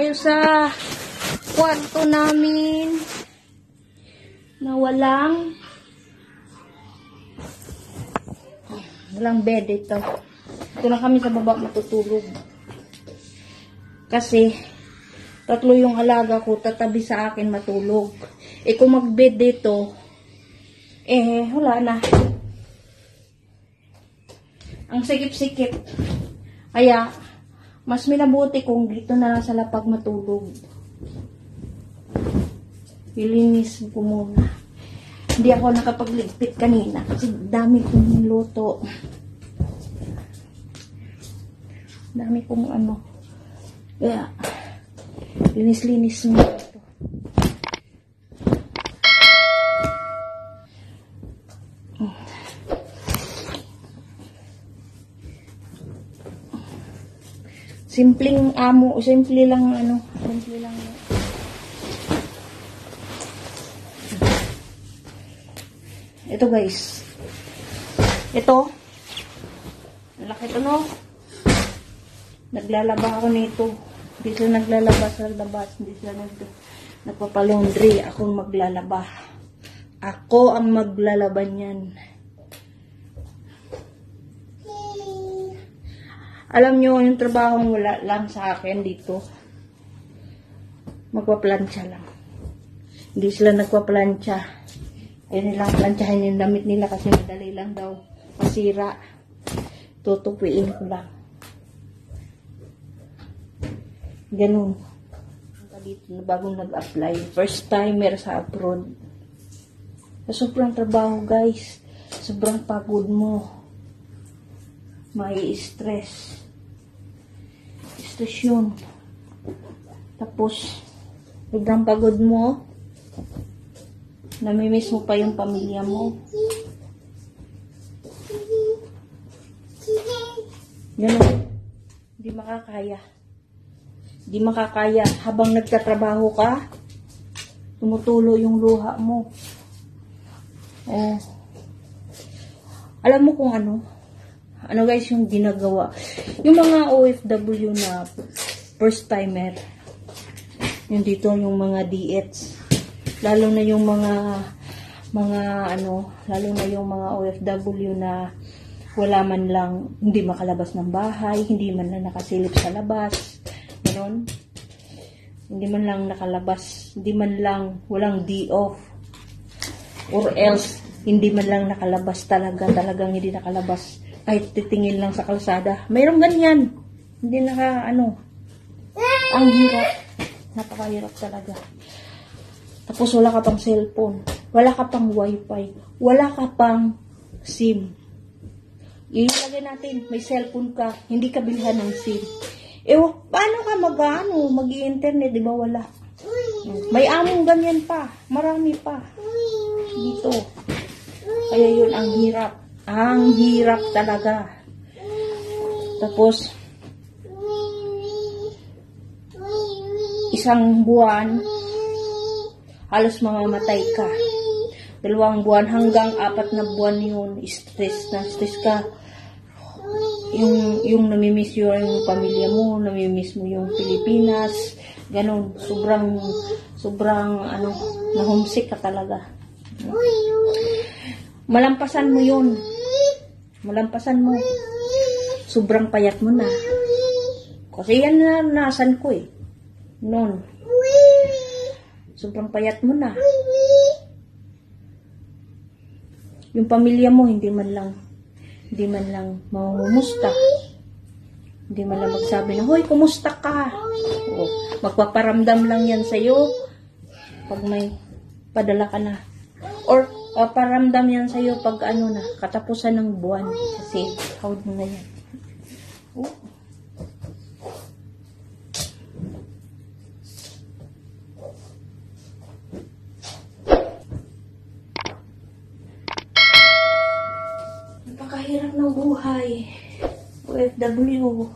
Dahil sa kwarto namin na walang walang bed ito. Ito na kami sa baba matutulog. Kasi tatlo yung alaga ko tatabi sa akin matulog. Eh kung magbed dito, eh wala na. Ang sikip-sikip. Kaya, mas minabuti kung dito na sa lapag matulog. Ilinis ko muna. Hindi ako nakapagligpit kanina kasi dami kong niluto. Dami kong ano. Kaya, linis-linis mo Simpleng amo, simple lang ano, simple lang. Ito guys. Ito. Laki ito no. Naglalaba ako nito. Hindi sila naglalaba sa labas. Hindi sila nag nagpapalaundry. Ako maglalaba. Ako ang maglalaba niyan. Alam nyo, yung trabaho wala lang sa akin dito. Magpaplansya lang. Hindi sila nagpaplansya. Ayaw nilang plansyahin yung damit nila kasi madali lang daw. Masira. Tutupiin ko lang. Ganun. Dito na bagong nag-apply. First timer sa abroad. Sobrang trabaho guys. Sobrang pagod mo. May stress. Stress yun. Tapos, sobrang pagod mo. Namimiss mo pa yung pamilya mo. Ganun. Hindi makakaya. Hindi makakaya. Habang nagtatrabaho ka, tumutulo yung luha mo. Oh. Alam mo kung ano? Ano guys yung ginagawa? Yung mga OFW na first timer. Yung dito yung mga DH. Lalo na yung mga mga ano, lalo na yung mga OFW na wala man lang, hindi makalabas ng bahay, hindi man lang nakasilip sa labas, ganon. Hindi man lang nakalabas, hindi man lang walang D off, or else, hindi man lang nakalabas talaga, talagang hindi nakalabas, kahit titingin lang sa kalsada. Mayroong ganyan, hindi naka, ano, ang hirap, napakahirap talaga. Tapos wala ka pang cellphone, wala ka pang wifi, wala ka pang SIM. Ilagay natin, may cellphone ka, hindi ka bilhan ng SIM. Eh, paano ka mag-ano, mag-internet, di ba wala? May among ganyan pa, marami pa. Dito. Kaya yun, ang hirap. Ang hirap talaga. Tapos, isang buwan, halos mamamatay ka. Dalawang buwan hanggang apat na buwan yun, stress na stress ka. Yung, yung namimiss yo yung pamilya mo, namimiss mo yung Pilipinas, ganun, sobrang, sobrang, ano, na-homesick ka talaga. Malampasan mo yun. Malampasan mo. Sobrang payat mo na. Kasi yan na nasan ko eh. Noon. Sobrang payat mo na. Yung pamilya mo, hindi man lang, hindi man lang mamumusta. Hindi man lang magsabi na, Hoy, kumusta ka? O, magpaparamdam lang yan sa'yo pag may padala ka na. Or, paparamdam yan sa'yo pag ano na, katapusan ng buwan. Kasi, hawd mo na yan. Oh. Napakahirap ng buhay. OFW.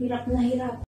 Hirap na hirap.